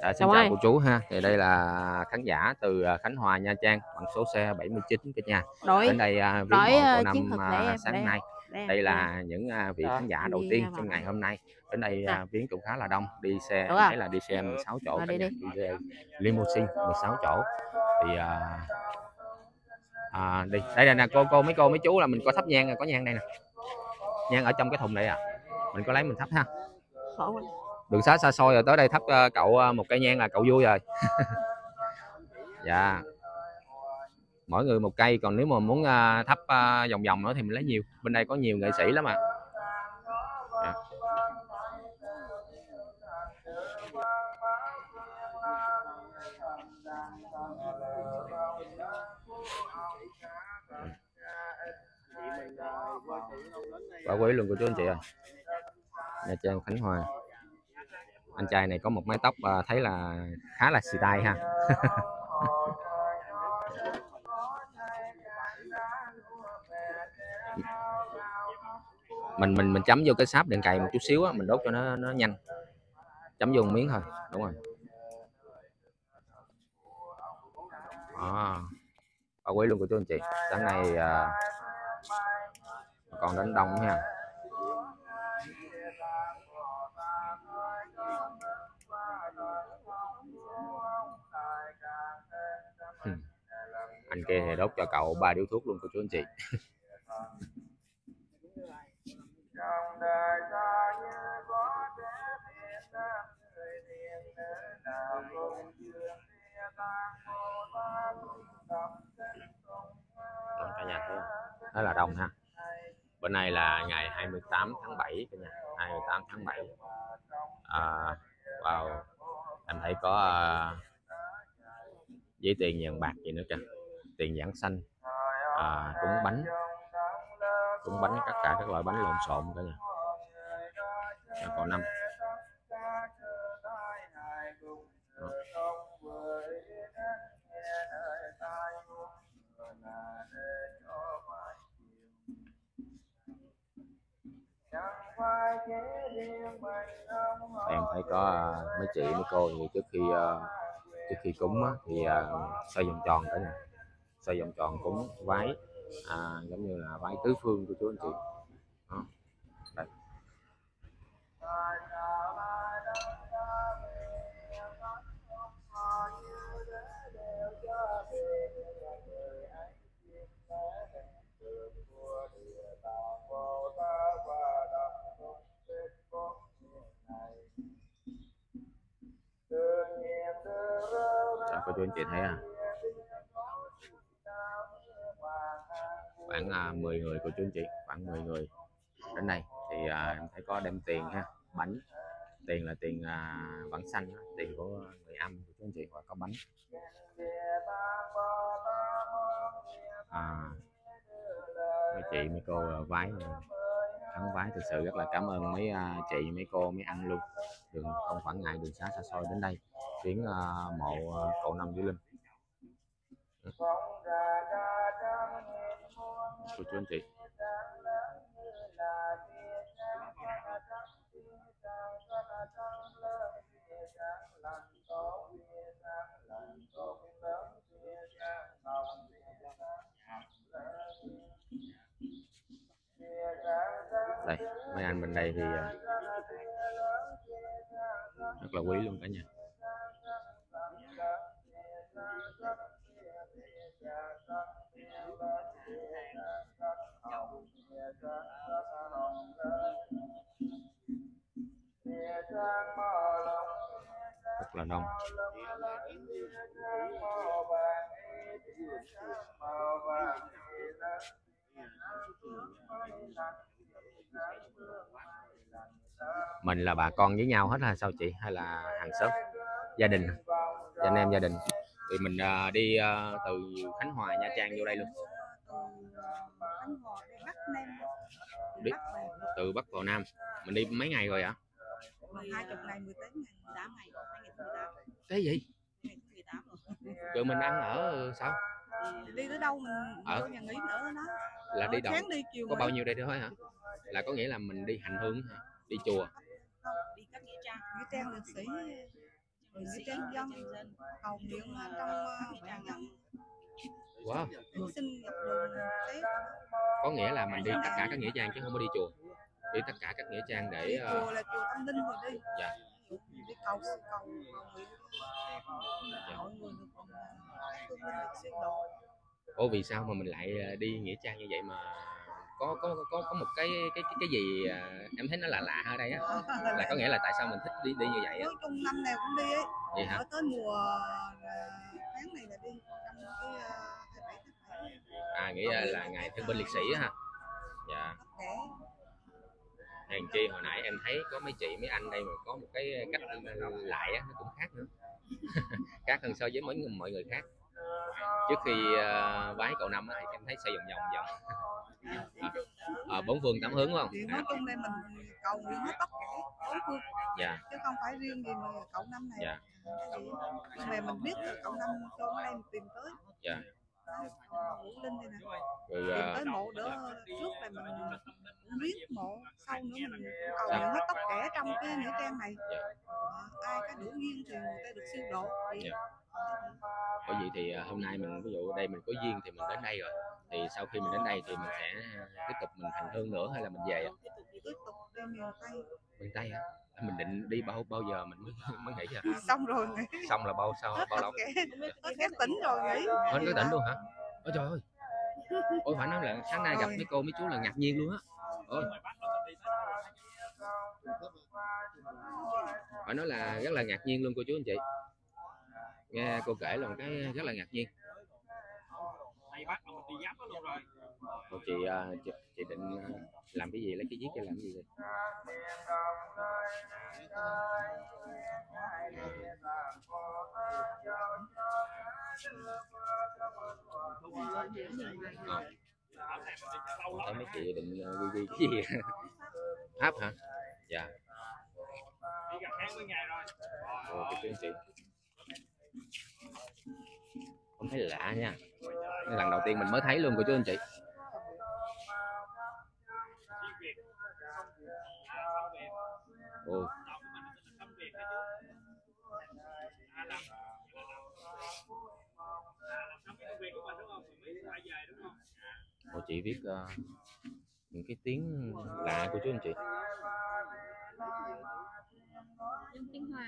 À, xin Chào chào cô chú ha. Thì đây là khán giả từ à, Khánh Hòa Nha Trang bằng số xe 79 cả nhà. đổi Đến đây à, viếng mộ năm à, em, sáng nay. Đây, Đây là những à, vị Đó. khán giả đầu đi tiên trong ngày hôm nay. Đến đây à, viếng cũng khá là đông. Đi xe Đúng thấy là đi xe 16 chỗ cả đi đi. Đi xe limousine 16 chỗ. Thì à, à, đi đây nè cô cô mấy cô mấy chú là mình có thắp nhang có nhang đây nè. Nhang ở trong cái thùng này à. Mình có lấy mình thắp ha. khổ quá. Đường xá xa xôi rồi tới đây thắp ờ, cậu ờ, một cây nhang là cậu vui rồi. Dạ. Mỗi người một cây còn nếu mà muốn ờ, thắp vòng vòng nữa thì mình lấy nhiều. Bên đây có nhiều nghệ sĩ lắm mà dạ. quả quý luôn của chú anh chị ơi Nha Trang Khánh Hòa anh trai này có một mái tóc ờ, thấy là khá là style ha. Mình mình mình chấm vô cái sáp đèn cày một chút xíu á mình đốt cho nó nó nhanh. Chấm vô một miếng thôi đúng rồi. À, bà quý luôn của chú anh chị. Sáng nay à, còn đánh đông ha. Anh kia thì đốt cho cậu ba điếu thuốc luôn cô chú anh chị. Đó, cả nhà thấy đó là đồng ha. Bữa nay là ngày 28 tháng 7 cả nhà. 28 tháng 7 à, wow. Em thấy có uh, giấy tiền vàng bạc gì nữa kìa tiền giảng xanh. À, cúng bánh. cúng bánh tất cả các loại bánh lộn xộn cả nhà Đó, còn năm. em thấy có à, mấy chị mấy cô thì trước khi à, trước khi cúng thì à, xoay vòng tròn cả nhà xây vòng tròn cúng vái à, giống như là vái tứ phương của chú anh chị Đó. Đây. Đó, cô chú anh chị thấy à khoảng à, 10 người của chú anh chị khoảng 10 người. Đến đây thì à, em thấy có đem tiền ha bánh. Tiền là tiền à, vãng xanh tiền của người âm của chú anh chị và có bánh. À, mấy chị mấy cô à, vái thắng vái thực sự rất là cảm ơn mấy à, chị mấy cô mấy anh luôn. Đường không khoảng ngại đường xá xa xôi đến đây. Viếng à, mộ cậu năm dưới Linh. Ừ của chú anh chị. Đây, mấy anh bên đây thì à, rất là quý luôn cả nhà rất là nông. Mình là bà con với nhau hết hay sao chị? Hay là hàng xóm? Gia đình anh em gia đình. Thì mình à, đi à, từ Khánh Hòa, Nha Trang vô đây luôn. Khánh Hòa đi Bắc Nam Đi. Bắc về từ Bắc vào Nam. Mình đi mấy ngày rồi ạ? Hai chục ngày 18 ngày 18 ngày 2018 cái gì 2018 rồi. Rồi mình ăn ở sao? Đi tới đâu mình Ở? vô nhà nghỉ nữa đó là Ở đi đâu? sáng đi chiều có nghỉ. bao nhiêu đây thôi hả? Là có nghĩa là mình đi hành hương hả? Đi chùa? Đi các nghĩa trang. Nghĩa trang liệt sĩ Người trên dân cầu nguyện ờ, trong ờ, tràng ngầm wow. Chúng sinh dọc đường Tết có nghĩa là mình đi tất cả các nghĩa trang chứ không có đi chùa. Đi tất cả các nghĩa trang đi để ờ, chùa là chùa tâm linh rồi đi. Dạ. đi cầu cầu cầu nguyện. Mọi người được siêu độ. Ủa vì sao mà mình lại ờ, đi nghĩa trang như vậy mà có có có có một cái cái cái, cái gì ờ, em thấy nó là lạ ở đây á? Là có nghĩa là tại sao mình thích đi đi như vậy á? Nói chung năm nào cũng đi ấy. Vậy hả? Tới mùa tháng này là đi trong cái 27 tháng 7 à nghĩa là ngày thương binh liệt sĩ ha. Dạ. Hèn chi hồi nãy em thấy có mấy chị mấy anh đây mà có một cái cách lại á nó cũng khác nữa. Khác hơn so với mấy người mọi người khác. Trước khi ờ, vái cậu năm thì em thấy xây vòng vòng. Vòng à, bốn phương tám hướng đúng không? Thì à, nói chung đây mình cầu nguyện hết tất cả bốn phương. Dạ. Chứ không phải riêng gì mà cậu năm này. Dạ. nhưng mà mình biết là cậu năm cho ở đây mình tìm tới. Dạ. Vũ Linh đây nè. Rồi tìm ờ, tới mộ đỡ trước là mình biết mộ sau nữa mình cầu nguyện hết tất cả trong cái nghĩa trang này. Dạ. Ờ, ai có đủ duyên thì người ta được siêu độ. Thì Dạ. Bởi vậy thì ờ, hôm nay mình ví dụ ở đây mình có duyên thì mình đến đây rồi. Thì sau khi mình đến đây thì mình sẽ tiếp tục mình hành hương nữa hay là mình về đi miền Tây hả À, mình định đi bao bao giờ mình mới mới nghỉ à Thì xong rồi nghỉ. Xong là bao sau bao lâu? Hết các tỉnh rồi nghỉ. Hết cái tỉnh luôn hả? Ôi trời ơi. Ôi phải nói là sáng nay gặp mấy cô mấy chú là ngạc nhiên luôn á. Ôi. Phải nói là rất là ngạc nhiên luôn cô chú anh chị nghe cô kể là một cái rất là ngạc nhiên. Còn chị, à, chị chị định à, làm cái gì lấy cái viết cho làm cái gì đây? Thấy mấy chị định à, ghi ghi cái gì? Áp hả? Dạ. Đi gặp 20 ngày rồi. Ồ, cái chị thấy lạ nha. Lần đầu tiên mình mới thấy luôn của chú anh chị. Ồ. Ồ chị viết uh, những cái tiếng lạ của chú anh chị. Tiếng Hoa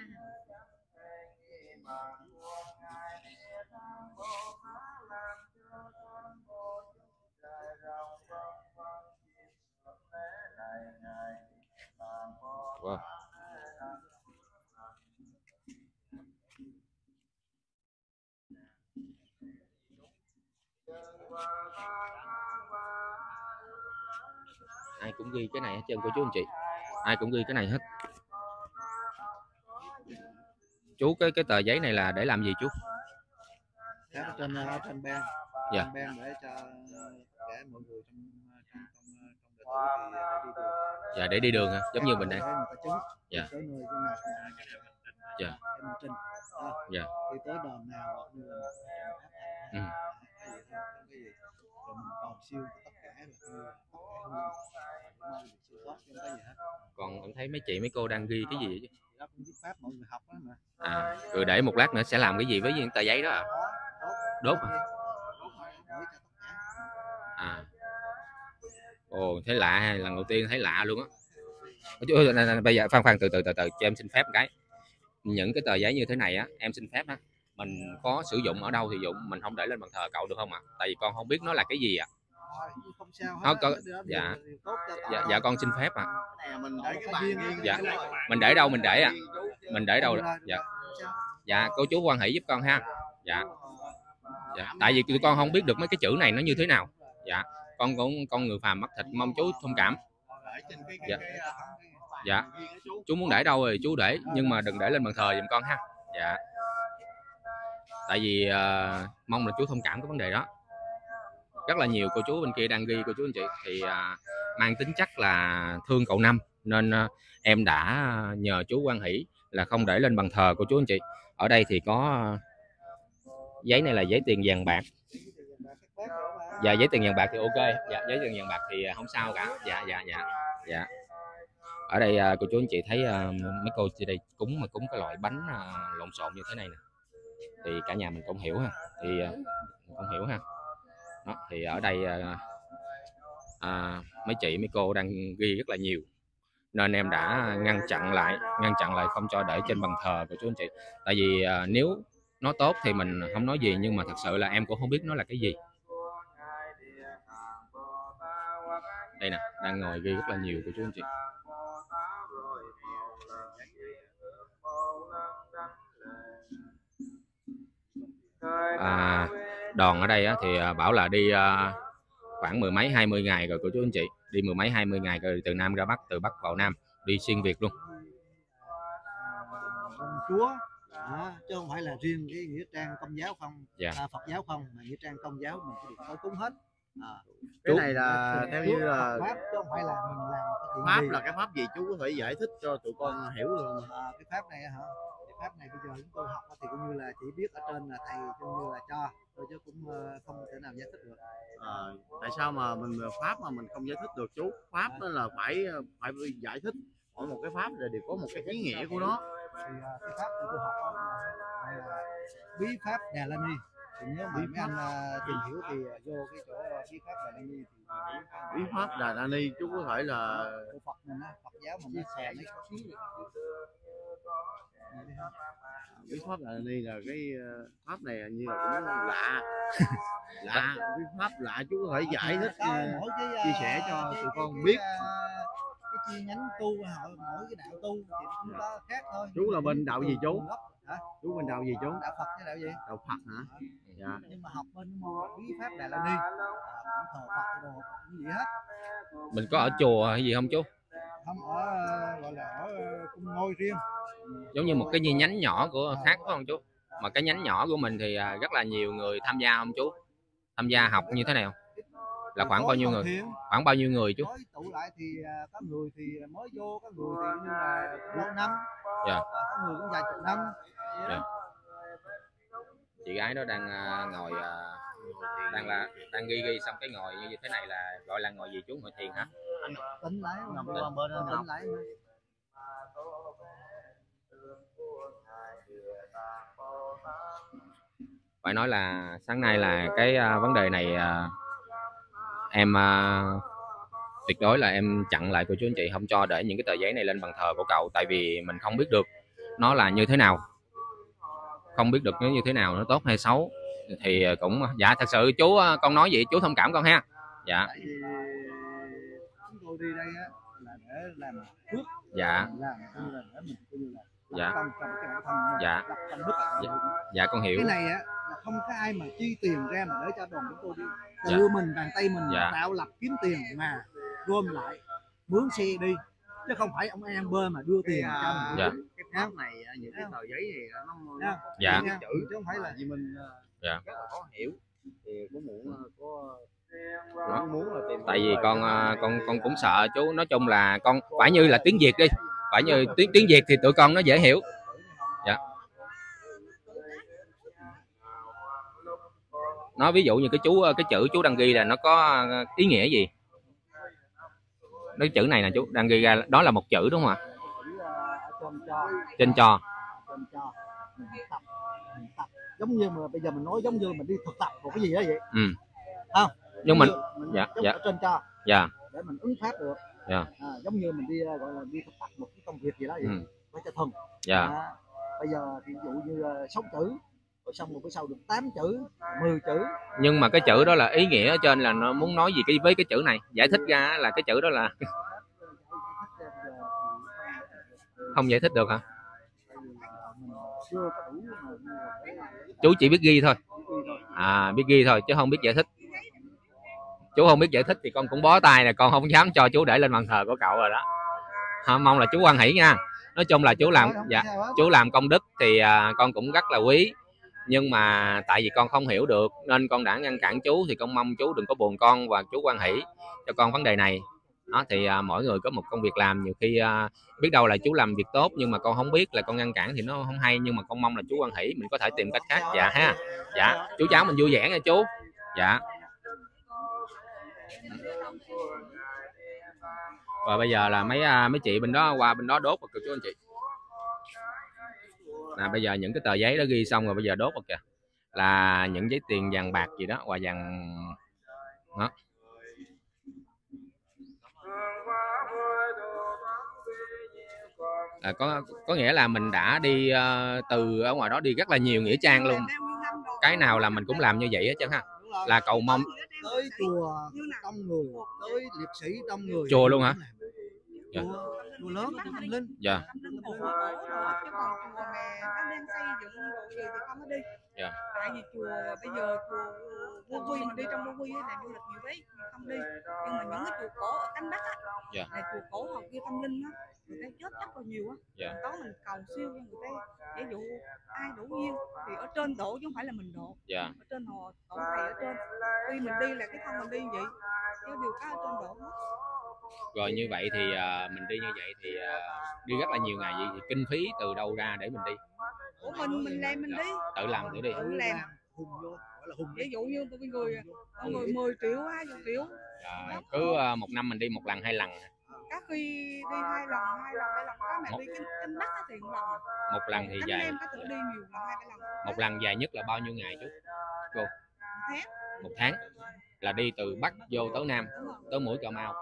cũng ghi cái này hết trơn cô chú anh chị. Ai cũng ghi cái này hết. Chú cái cái tờ giấy này là để làm gì chú? Dạ, trên trên ban Dạ. trên ban để cho để mọi người trong trong trong, trong đệ tử thì để đi đường. Dạ để đi đường hả? Giống như mình đây. Dạ. Dạ. Dạ. đi tới đòn nào thấy mấy chị mấy cô đang ghi cái gì vậy chứ? À rồi để một lát nữa sẽ làm cái gì với những tờ giấy đó à? Đốt. Cả. À. Ồ thấy lạ lần đầu tiên thấy lạ luôn á. Bây giờ khoan khoan từ từ từ từ cho em xin phép cái. Những cái tờ giấy như thế này á em xin phép á mình có sử dụng ở đâu thì dụng mình không để lên bàn thờ cậu được không ạ? Tại vì con không biết nó là cái gì ạ. Thôi, không sao hết dạ. dạ, dạ con xin phép ạ. này mình để cái bàn Dạ. mình để đâu mình để à. Mình để đâu dạ. dạ cô chú quan hệ giúp con ha. Dạ. Dạ tại vì tụi con không biết được mấy cái chữ này nó như thế nào. Dạ con cũng con người phàm mắt thịt mong chú thông cảm. Dạ. Dạ. chú. muốn để đâu thì chú để nhưng mà đừng để lên bàn thờ giùm con ha. Dạ. Tại vì ờ, mong là chú thông cảm cái vấn đề đó. Rất là nhiều cô chú bên kia đang ghi cô chú anh chị. Thì à, mang tính chất là thương cậu năm nên ờ, em đã nhờ chú quan hỷ là không để lên bàn thờ của chú anh chị. Ở đây thì có ờ, giấy này là giấy tiền vàng bạc. Dạ giấy tiền vàng bạc thì ok. Dạ giấy tiền vàng bạc thì ờ, không sao cả. Dạ dạ dạ dạ. Ở đây cô chú anh chị thấy mấy cô chị đây cúng mà cúng cái loại bánh lộn xộn như thế này nè. Thì cả nhà mình cũng hiểu ha. Thì cũng hiểu ha. Đó, thì ở đây à, mấy chị mấy cô đang ghi rất là nhiều. Nên em đã ngăn chặn lại ngăn chặn lại không cho để trên bàn thờ của chú anh chị. Tại vì à, nếu nó tốt thì mình không nói gì nhưng mà thật sự là em cũng không biết nó là cái gì. Đây nè đang ngồi ghi rất là nhiều của chú anh chị. À, đoàn ở đây á, thì à, bảo là đi à, khoảng mười mấy hai mươi ngày rồi của chú anh chị. Đi mười mấy hai mươi ngày rồi từ nam ra bắc từ bắc vào nam đi xuyên việt luôn. Chúa. Đó, chứ không phải là riêng cái nghĩa trang công giáo không. Dạ. à, phật giáo không mà nghĩa trang công giáo mình có được thờ cúng hết. À, cái này là theo như là pháp chứ không phải là mình làm cái pháp gì. là cái pháp gì chú có thể giải thích cho tụi con hiểu được không? à, cái pháp này hả pháp này bây giờ chúng tôi học thì cũng như là chỉ biết ở trên là thầy cũng như là cho thôi chứ cũng ờ, không thể nào giải thích được. À, tại sao mà mình pháp mà mình không giải thích được chú? Pháp đó là phải phải giải thích mỗi một cái pháp là đều có một cái ý nghĩa của nó. Thì cái pháp của tôi học là, bí pháp Đà La Ni thì nếu mà mấy anh tìm hiểu thì vô cái chỗ bí pháp Đà La Ni thì bí pháp đà la ni chú có thể là của Phật mình á Phật giáo mình á là mấy bí pháp la ni là cái ờ, pháp này như là cũng lạ. lạ bí pháp lạ chú có thể giải thích ờ, mỗi cái, chia sẻ cho cái- tụi con cái- biết. cái, cái chi nhánh tu họ mỗi cái đạo tu thì cũng có khác thôi. Chú là bên đạo gì chú? Hả? Chú bên đạo gì chú? Đạo Phật chứ đạo gì? Đạo phật hả? Dạ. Nhưng mà học bên môn bí pháp Đà La Ni à, cũng thờ Phật đồ cũng gì hết. Mình có ở chùa hay gì không chú không ở ờ, gọi là ở ờ, cung ngôi riêng. Giống như một cái chi nhánh nhỏ của khác phải không chú? Mà cái nhánh nhỏ của mình thì à, rất là nhiều người tham gia không chú? Tham gia học như thế nào? Là khoảng bao nhiêu người? Khoảng bao nhiêu người chú? tụ lại thì à, có người thì mới vô có người thì như là lâu năm. Dạ. à, có người cũng vài chục năm. Dạ. chị gái đó đang ngồi đang là đang ghi ghi xong cái ngồi như thế này là gọi là ngồi gì chú? Ngồi thiền hả tính lại Ngọc qua bên tính Ngọc. mà. phải nói là sáng nay là cái à, vấn đề này à, em à, tuyệt đối là em chặn lại cô chú anh chị không cho để những cái tờ giấy này lên bàn thờ của cậu tại vì mình không biết được nó là như thế nào. Không biết được nó như thế nào nó tốt hay xấu. Thì cũng dạ thật sự chú con nói vậy chú thông cảm con ha. Dạ tôi đi đây á là để làm phước dạ làm coi như là để mình coi như là Dạ. công trong cái bản thân mình, Dạ. công đức. Dạ. dạ con hiểu cái này á là không có ai mà chi tiền ra mà để cho đoàn chúng tôi đi Dạ. tự mình bàn tay mình Dạ. tạo lập kiếm tiền mà gom lại mướn xe đi chứ không phải ông An bơ mà đưa tiền cho mình Dạ. cái pháp này à, những cái tờ giấy này nó dạ Nha. chữ chứ không phải là vì mình à, Dạ. rất là khó hiểu thì có muốn à, có Đó. có muốn là tìm tại vì con à, con con cũng sợ chú. Nói chung là con phải như là tiếng việt đi. Phải như tiếng tiếng việt thì tụi con nó dễ hiểu. Dạ. Nó ví dụ như cái chú cái chữ chú đang ghi là nó có à, ý nghĩa gì? Cái chữ này nè chú đang ghi ra đó là một chữ đúng không ạ? Trên tập giống như mà bây giờ mình nói giống như mình đi thực tập một cái gì đó vậy. Ừ. Không nhưng mình dạ, dạ. ở trên cho dạ. để mình ứng pháp được. Dạ. à, giống như mình đi ờ, gọi là đi thực tập một cái công việc gì đó vậy ừ. phải cho thuần. Dạ. À, bây giờ thì ví dụ như ờ, sáu chữ rồi xong một cái sau được 8 chữ 10 chữ. Nhưng mà cái chữ đó là ý nghĩa ở trên là nó muốn nói gì cái với cái chữ này. Giải thích ra là cái chữ đó là không giải thích được hả? Để chú chỉ biết ghi thôi. à biết ghi thôi chứ không biết giải thích chú không biết giải thích thì con cũng bó tay nè con không dám cho chú để lên bàn thờ của cậu rồi đó. À, mong là chú quan hỷ nha. Nói chung là chú làm dạ chú làm công đức thì à, con cũng rất là quý. Nhưng mà tại vì con không hiểu được nên con đã ngăn cản chú thì con mong chú đừng có buồn con và chú quan hỷ cho con vấn đề này. Đó thì à, mỗi người có một công việc làm nhiều khi à, biết đâu là chú làm việc tốt nhưng mà con không biết là con ngăn cản thì nó không hay nhưng mà con mong là chú quan hỷ mình có thể tìm cách khác. Dạ ha. dạ chú cháu mình vui vẻ nha chú. Dạ và bây giờ là mấy à, mấy chị bên đó qua bên đó đốt rồi cô chú anh chị. Là bây giờ những cái tờ giấy đó ghi xong rồi bây giờ đốt rồi kìa. Là những giấy tiền vàng bạc gì đó và vàng đó. Là có có nghĩa là mình đã đi uh, từ ở ngoài đó đi rất là nhiều nghĩa trang luôn. Cái nào là mình cũng làm như vậy hết chứ ha là cầu mong tới chùa đông người tới liệt sĩ đông người Chùa luôn hả? Dạ. chùa, lớn tâm linh dạ Dạ. tại vì chùa bây giờ chùa vô quy mình đi trong vô quy là du lịch nhiều đấy mình không đi. Nhưng mà những cái chùa cổ ở cánh bắc á Dạ. là chùa cổ hoặc kia tâm linh á người ta chết rất là nhiều á. Dạ. có mình cầu siêu cho người ta ví dụ ai đủ duyên thì ở trên đổ chứ không phải là mình đổ. Dạ. Ở trên hồ tổ thầy ở trên. Khi mình đi là cái thân mình đi vậy chứ điều có ở trên đổ hết rồi như vậy thì à, mình đi như vậy thì à, đi rất là nhiều ngày vậy thì kinh phí từ đâu ra để mình đi? Của mình mình làm mình đi. Tự làm thử đi. Tự làm là hùng ví dụ như tôi người mọi người 10 triệu 20 triệu. À, cứ à, một năm mình đi một lần hai lần. Các khi đi hai lần hai lần hai lần có mà Một- đi kinh kinh bắc á thì một lần một lần thì anh dài em có thể đi nhiều lần hai ba lần. Một lần dài nhất là bao nhiêu ngày chú tháng. Một tháng. Là đi từ bắc vô tới nam tới mũi cà mau.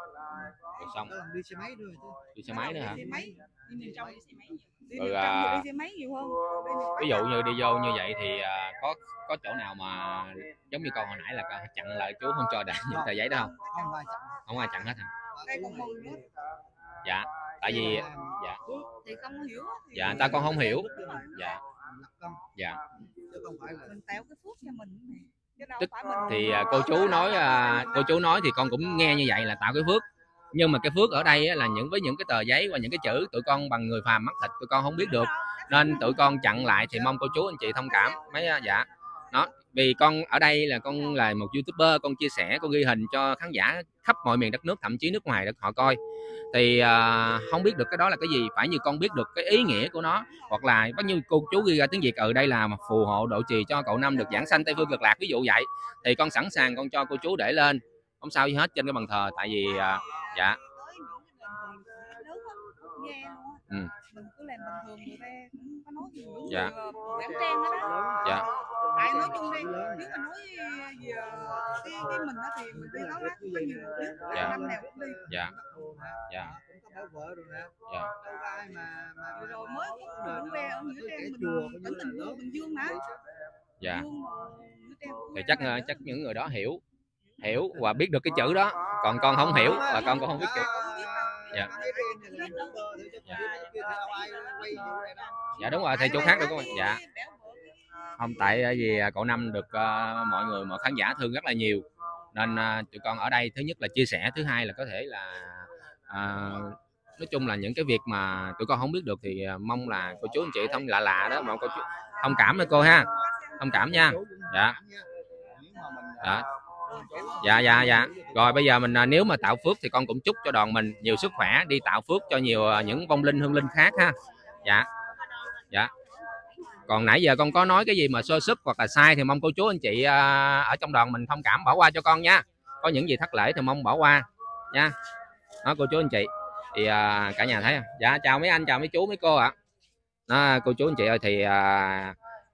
Rồi xong. Đi xe máy nữa chứ. Đi xe máy nữa hả? Đi xe máy. Đi miền trong đi xe máy nhiều đi Ừ, à, thì đi xe máy nhiều hơn Đi miền Bắc ví dụ như đi vô như vậy thì à, có có chỗ nào mà giống như câu hồi nãy là chặn lại chú không cho đạt những tờ giấy đó không? Không ai chặn. Không ai chặn hết hả? Đây còn mừng nữa. Dạ tại vì Làm dạ. thì không hiểu thì dạ ta con không hiểu. rồi. dạ. Dạ. Chứ không phải là mình tạo cái phước cho mình nè chứ đâu Tức phải mình thì à, cô chú nói à, cô chú nói thì con cũng nghe như vậy là tạo cái phước nhưng mà cái phước ở đây là những với những cái tờ giấy và những cái chữ tụi con bằng người phàm mắt thịt tụi con không biết được. Nên tụi con chặn lại thì mong cô chú anh chị thông cảm. Mấy dạ. Đó vì con ở đây là con là một youtuber con chia sẻ con ghi hình cho khán giả khắp mọi miền đất nước thậm chí nước ngoài được họ coi. Thì uh, không biết được cái đó là cái gì phải như con biết được cái ý nghĩa của nó hoặc là bao nhiêu cô chú ghi ra tiếng việt ở đây là phù hộ độ trì cho cậu năm được giảng sanh tây phương cực lạc ví dụ vậy. Thì con sẵn sàng con cho cô chú để lên. Không sao gì hết trên cái bàn thờ tại vì uh, dạ. Nước Ừ. mình cứ làm bình thường người ta cũng có nói gì những Dạ. ờ, quảng trang đó đó. Dạ. tại nói chung đi nếu mà nói về ờ, cái cái mình đó thì mình đi nói lắm có nhiều biết Dạ. năm nào cũng đi. Dạ. Dạ. cũng có bảo vợ rồi nè. Dạ. Đâu có ai mà mà Vừa rồi mới có cũng ra ở nghĩa trang mình chùa tỉnh bình dương bình dương mà dạ cũng thì ra chắc ờ, chắc những người đó hiểu hiểu và biết được cái chữ đó. Còn con không hiểu và con cũng không biết chữ. Dạ. dạ đúng rồi thầy chỗ khác được không dạ. Không tại ờ, vì ờ, cậu năm được ờ, mọi người mọi khán giả thương rất là nhiều. Nên tụi con ở đây thứ nhất là chia sẻ thứ hai là có thể là ờ, nói chung là những cái việc mà tụi con không biết được thì mong là cô chú anh chị thông lạ lạ đó mà cô chú thông cảm với cô ha. Thông cảm nha. Dạ. Dạ dạ dạ dạ. Rồi bây giờ mình à, nếu mà tạo phước thì con cũng chúc cho đoàn mình nhiều sức khỏe đi tạo phước cho nhiều à, những vong linh hương linh khác ha. Dạ. Dạ. Còn nãy giờ con có nói cái gì mà sơ sức hoặc là sai thì mong cô chú anh chị à, ở trong đoàn mình thông cảm bỏ qua cho con nha. Có những gì thất lễ thì mong bỏ qua nha. Đó cô chú anh chị. Thì cả nhà thấy không? Dạ chào mấy anh chào mấy chú mấy cô ạ. Đó, cô chú anh chị ơi thì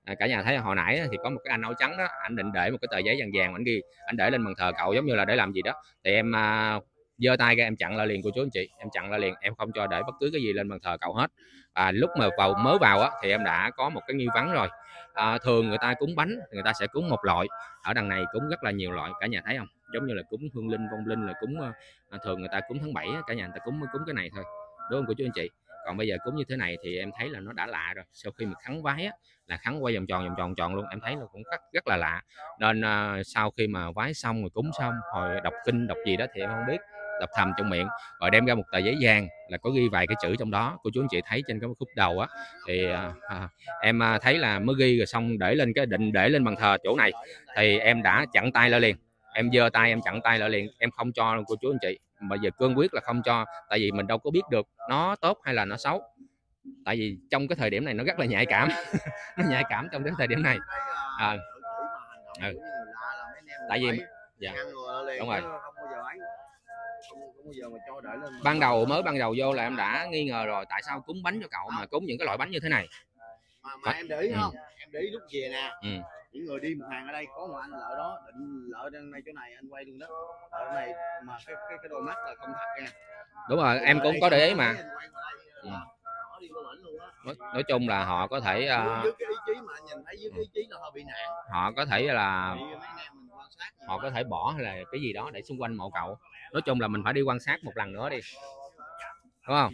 à, cả nhà thấy hồi nãy thì có một cái anh áo trắng đó anh định để một cái tờ giấy vàng vàng anh ghi anh để lên bàn thờ cậu giống như là để làm gì đó. Thì em à, giơ tay ra em chặn lại liền cô chú anh chị em chặn lại liền em không cho để bất cứ cái gì lên bàn thờ cậu hết. À, lúc mà vào mới vào á thì em đã có một cái nghi vấn rồi. À, thường người ta cúng bánh người ta sẽ cúng một loại ở đằng này cúng rất là nhiều loại cả nhà thấy không? Giống như là cúng hương linh vong linh là cúng à, à, thường người ta cúng tháng 7 á, cả nhà người ta cúng mới cúng cái này thôi đúng không cô chú anh chị? Còn bây giờ cúng như thế này thì em thấy là nó đã lạ rồi. Sau khi mà khấn vái á là khấn quay vòng tròn vòng tròn tròn luôn em thấy là cũng rất rất là lạ. Nên uh, sau khi mà vái xong rồi cúng xong hồi đọc kinh đọc gì đó thì em không biết đọc thầm trong miệng. Rồi đem ra một tờ giấy vàng là có ghi vài cái chữ trong đó. Cô chú anh chị thấy trên cái khúc đầu á thì à, à, em à, thấy là mới ghi rồi xong để lên cái định để lên bàn thờ chỗ này. Thì em đã chặn tay lại liền. Em giơ tay em chặn tay lại liền. Em không cho luôn cô chú anh chị mà giờ cương quyết là không cho tại vì mình đâu có biết được nó tốt hay là nó xấu tại vì trong cái thời điểm này nó rất là nhạy cảm nó nhạy cảm trong cái thời điểm này À. Ừ. tại vì dạ. Đúng rồi. ban đầu mới ban đầu vô là em đã nghi ngờ rồi tại sao cúng bánh cho cậu mà cúng những cái loại bánh như thế này mà, mà em để ý Ừ. không em để ý lúc về nè Ừ. những người đi một hàng ở đây có một anh lỡ đó định lỡ đang ngay chỗ này anh quay luôn đó. Ở này mà cái cái cái đôi mắt là không thật nha. Đúng rồi em cũng có để ý mà. Ừ. nói, nói chung là họ có thể à, họ có thể là họ có thể bỏ hay là cái gì đó để xung quanh mộ cậu. Nói chung là mình phải đi quan sát một lần nữa đi. Đúng không?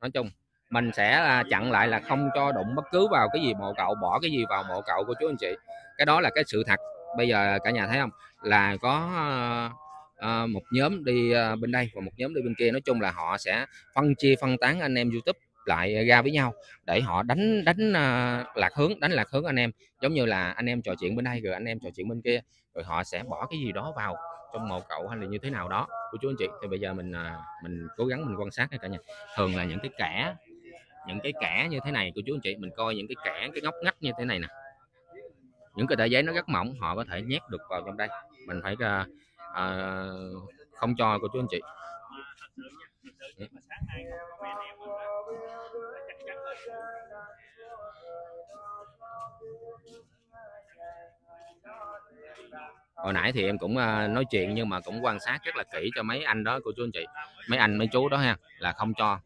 Nói chung mình sẽ là chặn lại là không cho đụng bất cứ vào cái gì mộ cậu bỏ cái gì vào mộ cậu của chú anh chị. Cái đó là cái sự thật. Bây giờ cả nhà thấy không? Là có ờ, ờ, một nhóm đi ờ, bên đây và một nhóm đi bên kia. Nói chung là họ sẽ phân chia phân tán anh em youtube lại ra với nhau để họ đánh đánh uh, lạc hướng đánh lạc hướng anh em. Giống như là anh em trò chuyện bên đây rồi anh em trò chuyện bên kia rồi họ sẽ bỏ cái gì đó vào trong mộ cậu hay là như thế nào đó của chú anh chị. Thì bây giờ mình uh, mình cố gắng mình quan sát nha cả nhà. Thường là những cái kẻ những cái kẻ như thế này. Của chú anh chị mình coi những cái kẻ cái ngóc ngách như thế này nè. Những cái tờ giấy nó rất mỏng họ có thể nhét được vào trong đây. Mình phải uh, uh, không cho của chú anh chị. Hồi nãy thì em cũng ờ, nói chuyện nhưng mà cũng quan sát rất là kỹ cho mấy anh đó của chú anh chị. Mấy anh mấy chú đó ha là không cho.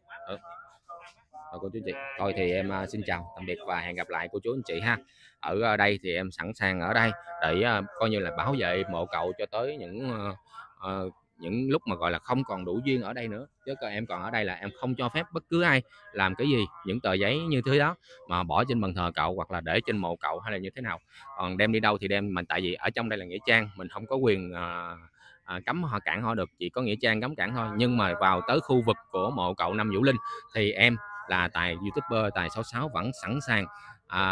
Ừ. Rồi cô chú chị. Thôi thì em à, xin chào tạm biệt và hẹn gặp lại cô chú anh chị ha. Ở à, đây thì em sẵn sàng ở đây để coi như là bảo vệ mộ cậu cho tới những ờ, ờ, những lúc mà gọi là không còn đủ duyên ở đây nữa. Chứ còn em còn ở đây là em không cho phép bất cứ ai làm cái gì những tờ giấy như thế đó mà bỏ trên bàn thờ cậu hoặc là để trên mộ cậu hay là như thế nào. Còn đem đi đâu thì đem mình tại vì ở trong đây là nghĩa trang mình không có quyền à, à, cấm họ cản họ được chỉ có nghĩa trang cấm cản thôi. Nhưng mà vào tới khu vực của mộ cậu năm vũ linh thì em là tài youtuber tài 66 vẫn sẵn sàng à,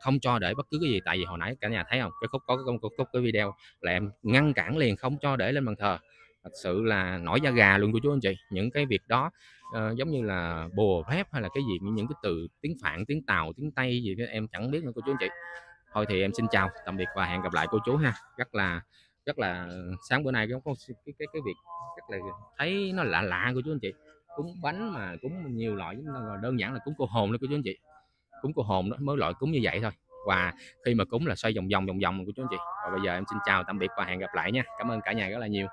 không cho để bất cứ cái gì. Tại vì hồi nãy cả nhà thấy không? Cái khúc có cái khúc, khúc cái video là em ngăn cản liền không cho để lên bàn thờ. Thật sự là nổi da gà luôn của chú anh chị. Những cái việc đó uh, giống như là bùa phép hay là cái gì những cái từ tiếng phạn tiếng tàu tiếng tây gì đó em chẳng biết nữa cô chú anh chị. Thôi thì em xin chào tạm biệt và hẹn gặp lại cô chú ha. Rất là rất là ờ, sáng bữa nay có có cái cái cái việc rất là thấy nó lạ lạ của chú anh chị cúng bánh mà cúng nhiều loại rồi đơn giản là cúng cô hồn đó của chú anh chị. Cúng cô hồn đó, mới loại cúng như vậy thôi. Và khi mà cúng là xoay vòng vòng vòng vòng của chú anh chị. Và bây giờ em xin chào, tạm biệt và hẹn gặp lại nha. Cảm ơn cả nhà rất là nhiều.